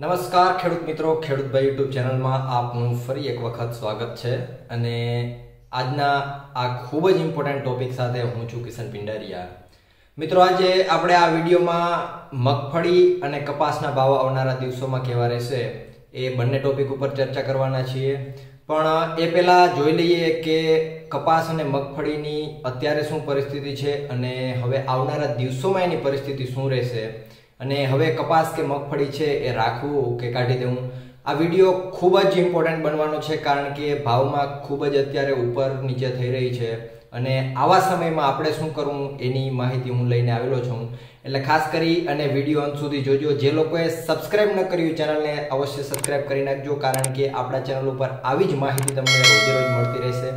નમસ્કાર ખેડૂત મિત્રો, ખેડૂત ભાઈ યુટ્યુબ ચેનલમાં આપનું ફરી એક વખત સ્વાગત છે અને આજના આ ખૂબ જ ઇમ્પોર્ટન્ટ ટોપિક સાથે હું છું કિશન પિંડારિયા. મિત્રો, આજે આપણે આ વિડીયોમાં મગફળી અને કપાસના ભાવ આવનારા દિવસોમાં કેવા રહેશે એ બંને ટોપિક ઉપર ચર્ચા કરવાના છીએ. પણ, એ પહેલાં જોઈ લઈએ કે કપાસ અને મગફળીની અત્યારે શું પરિસ્થિતિ છે અને હવે આવનારા દિવસોમાં એની પરિસ્થિતિ શું રહેશે અને હવે કપાસ કે મગફળી છે એ રાખવું કે કાઢી દેવું. આ વીડિયો ખૂબ જ ઇમ્પોર્ટન્ટ બનવાનો છે કારણ કે ભાવમાં ખૂબ જ અત્યારે ઉપર નીચે થઈ રહી છે અને આવા સમયમાં આપણે શું કરવું એની માહિતી હું લઈને આવેલો છું. એટલે ખાસ કરી અને વીડિયો અંત સુધી જોજો. જે લોકોએ સબસ્ક્રાઇબ ન કર્યું ચેનલને અવશ્ય સબસ્ક્રાઇબ કરી નાખજો કારણ કે આપણા ચેનલ ઉપર આવી જ માહિતી તમને રોજે રોજ મળતી રહેશે.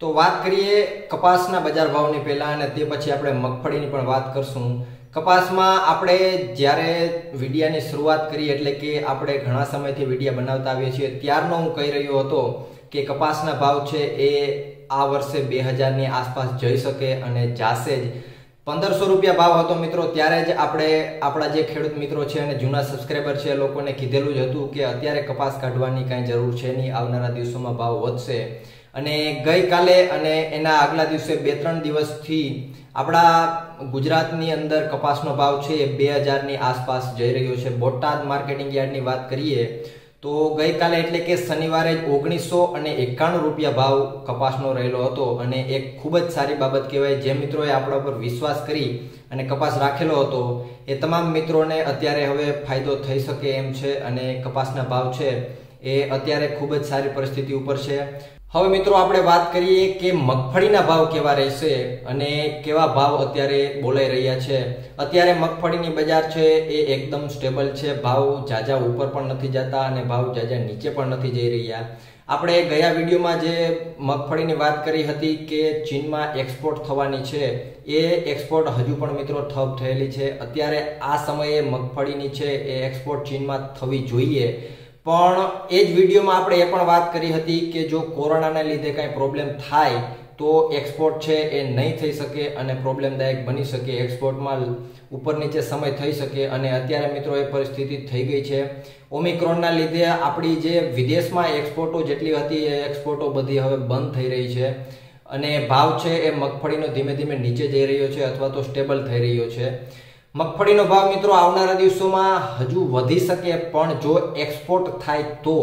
તો વાત કરીએ કપાસના બજાર ભાવની પહેલા અને તે પછી આપણે મગફળીની પણ વાત કરશું. કપાસમાં આપણે જ્યારે વિડીયાની શરૂઆત કરી એટલે કે આપણે ઘણા સમયથી વિડીયા બનાવતા આવીએ છીએ, ત્યારનો હું કહી રહ્યો હતો કે કપાસના ભાવ છે એ આ વર્ષે બે હજારની આસપાસ જઈ શકે અને જાશે જ. પંદરસો રૂપિયા ભાવ હતો મિત્રો, ત્યારે જ આપણે આપણા જે ખેડૂત મિત્રો છે અને જૂના સબસ્ક્રાઈબર છે લોકોને કીધેલું જ હતું કે અત્યારે કપાસ કાઢવાની કાંઈ જરૂર છે નહીં, આવનારા દિવસોમાં ભાવ વધશે. અને ગઈકાલે અને એના આગલા દિવસે બે ત્રણ દિવસથી આપણા ગુજરાતની અંદર કપાસનો ભાવ છે એ બે હજારની આસપાસ જઈ રહ્યો છે. બોટાદ માર્કેટિંગ યાર્ડની વાત કરીએ તો ગઈકાલે એટલે કે શનિવારે જ ઓગણીસો અને એકાણું રૂપિયા ભાવ કપાસનો રહેલો હતો અને એક ખૂબ જ સારી બાબત કહેવાય, જે મિત્રોએ આપણા પર વિશ્વાસ કરી અને કપાસ રાખેલો હતો. એ તમામ મિત્રોને અત્યારે હવે ફાયદો થઈ શકે એમ છે અને કપાસના ભાવ છે એ અત્યારે ખૂબ જ સારી પરિસ્થિતિ ઉપર છે. હવે મિત્રો આપણે વાત કરીએ કે મગફળીના ભાવ કેવા રહેશે અને કેવા ભાવ અત્યારે બોલાઈ રહ્યા છે. અત્યારે મગફળીની બજાર છે એ એકદમ સ્ટેબલ છે. ભાવ જાજા ઉપર પણ નથી જતા અને ભાવ જાજા નીચે પણ નથી જઈ રહ્યા. આપણે ગયા વિડીયોમાં જે મગફળીની વાત કરી હતી કે ચીનમાં એક્સપોર્ટ થવાની છે, એ એક્સપોર્ટ હજુ પણ મિત્રો ઠપ થયેલી છે. અત્યારે આ સમયે મગફળીની છે એ એક્સપોર્ટ ચીનમાં થવી જોઈએ. પણ એ જ વિડીયોમાં આપણે એ પણ વાત કરી હતી કે જો કોરોનાના લીધે કાંઈ પ્રોબ્લેમ થાય, તો એક્સપોર્ટ છે એ નહીં થઈ શકે અને પ્રોબ્લેમદાયક બની શકે. એક્સપોર્ટમાં ઉપર નીચે સમય થઈ શકે અને અત્યારે મિત્રો એ પરિસ્થિતિ થઈ ગઈ છે. ઓમિક્રોનના લીધે આપણી જે વિદેશમાં એક્સપોર્ટો જેટલી હતી, એ એક્સપોર્ટો બધી હવે બંધ થઈ રહી છે. અને ભાવ છે એ મગફળીનો ધીમે ધીમે નીચે જઈ રહ્યો છે અથવા તો સ્ટેબલ થઈ રહ્યો છે. મગફળીનો ભાવ મિત્રો આવનારા દિવસોમાં હજુ વધી શકે, પણ જો એક્સપોર્ટ થાય તો.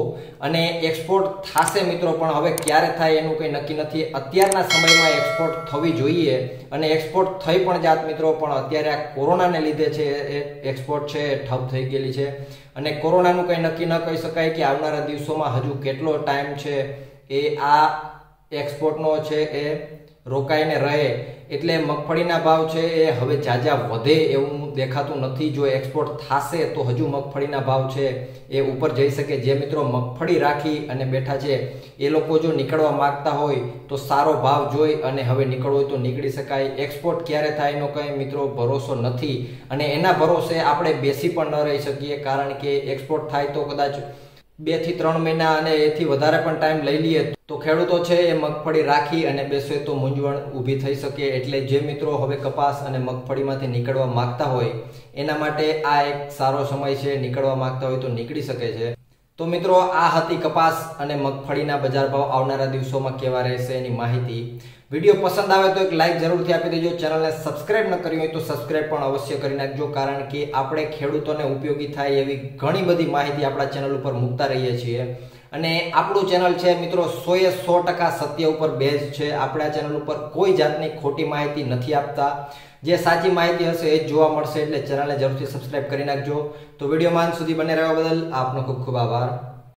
અને એક્સપોર્ટ થશે મિત્રો, પણ હવે ક્યારે થાય એનું કંઈ નક્કી નથી. અત્યારના સમયમાં એક્સપોર્ટ થવી જોઈએ. અને એક્સપોર્ટ થઈ પણ જાત મિત્રો, પણ અત્યારે આ કોરોનાને લીધે છે એક્સપોર્ટ છે, ઠપ થઈ ગયેલી છે. અને કોરોનાનું કંઈ નક્કી ન કહી શકાય કે આવનારા દિવસોમાં હજુ કેટલો ટાઈમ છે એ આ એક્સપોર્ટનો છે એ રોકાઈને રહે. એટલે મગફળીના ભાવ છે એ હવે જાજા વધે એવું દેખાતું નથી. જો એક્સપોર્ટ થશે તો હજુ મગફળીના ભાવ છે એ ઉપર જઈ શકે. જે મિત્રો મગફળી રાખી અને બેઠા છે, એ લોકો જો નીકળવા માંગતા હોય તો સારો ભાવ જોઈ અને હવે નીકળવો હોય તો નીકળી શકાય. એક્સપોર્ટ ક્યારે થાય એનો કંઈ મિત્રો ભરોસો નથી. અને એના ભરોસે આપણે બેસી પણ ન રહી શકીએ, કારણ કે એક્સપોર્ટ થાય તો કદાચ બેથી ત્રણ મહિના અને એથી વધારે પણ ટાઈમ લઈ લઈએ તો ખેડૂતો છે એ મગફળી રાખી અને બેસે તો મૂંઝવણ ઊભી થઈ શકે એટલે જે મિત્રો હવે કપાસ અને મગફળીમાંથી નીકળવા માંગતા હોય, એના માટે આ એક સારો સમય છે નીકળવા માંગતા હોય તો નીકળી શકે છે. તો મિત્રો, આ હતી કપાસ અને મગફળીના બજાર ભાવ આવનારા દિવસોમાં કેવા રહેશે એની માહિતી. વીડિયો પસંદ આવે તો એક લાઈક જરૂરથી આપી દેજો. ચેનલને સબસ્ક્રાઇબ ન કરી હોય તો સબસ્ક્રાઇબ પણ અવશ્ય કરી નાખજો, કારણ કે આપણે ખેડૂતોને ઉપયોગી થાય એવી ઘણી બધી માહિતી આપણા ચેનલ ઉપર મૂકતા રહીએ છીએ. અને આપણું ચેનલ છે મિત્રો સોએ સો ટકા સત્ય ઉપર બેઝ છે. આપણા ચેનલ ઉપર કોઈ જાતની ખોટી માહિતી નથી આપતા. જે સાચી માહિતી હશે એ જોવા મળશે, એટલે ચેનલને જરૂરથી સબસ્ક્રાઇબ કરી નાખજો. તો વિડીયોમાં સુધી બને રહેવા બદલ આપનો ખૂબ ખૂબ આભાર.